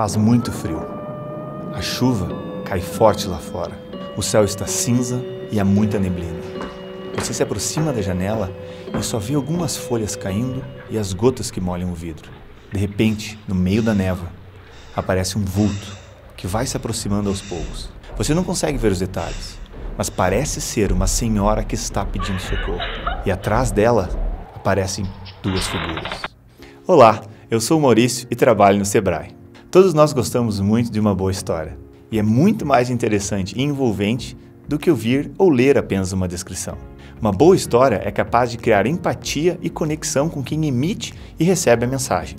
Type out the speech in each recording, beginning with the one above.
Faz muito frio. A chuva cai forte lá fora. O céu está cinza e há muita neblina. Você se aproxima da janela e só vê algumas folhas caindo e as gotas que molham o vidro. De repente, no meio da névoa, aparece um vulto que vai se aproximando aos poucos. Você não consegue ver os detalhes, mas parece ser uma senhora que está pedindo socorro. E atrás dela aparecem duas figuras. Olá, eu sou o Maurício e trabalho no Sebrae. Todos nós gostamos muito de uma boa história, e é muito mais interessante e envolvente do que ouvir ou ler apenas uma descrição. Uma boa história é capaz de criar empatia e conexão com quem emite e recebe a mensagem.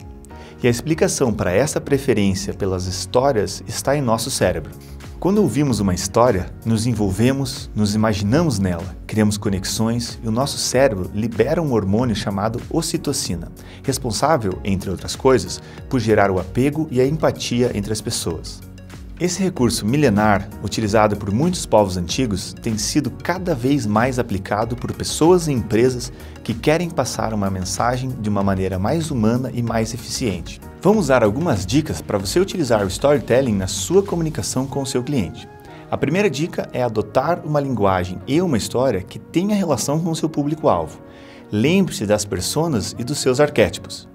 E a explicação para essa preferência pelas histórias está em nosso cérebro. Quando ouvimos uma história, nos envolvemos, nos imaginamos nela, criamos conexões e o nosso cérebro libera um hormônio chamado ocitocina, responsável, entre outras coisas, por gerar o apego e a empatia entre as pessoas. Esse recurso milenar, utilizado por muitos povos antigos, tem sido cada vez mais aplicado por pessoas e empresas que querem passar uma mensagem de uma maneira mais humana e mais eficiente. Vamos dar algumas dicas para você utilizar o storytelling na sua comunicação com o seu cliente. A primeira dica é adotar uma linguagem e uma história que tenha relação com o seu público-alvo. Lembre-se das personas e dos seus arquétipos.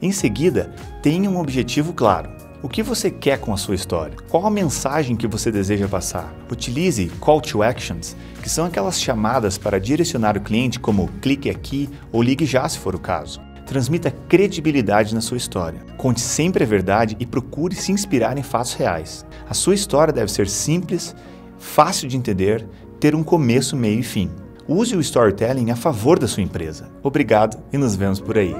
Em seguida, tenha um objetivo claro. O que você quer com a sua história? Qual a mensagem que você deseja passar? Utilize call to actions, que são aquelas chamadas para direcionar o cliente como clique aqui ou ligue já se for o caso. Transmita credibilidade na sua história. Conte sempre a verdade e procure se inspirar em fatos reais. A sua história deve ser simples, fácil de entender, ter um começo, meio e fim. Use o storytelling a favor da sua empresa. Obrigado e nos vemos por aí.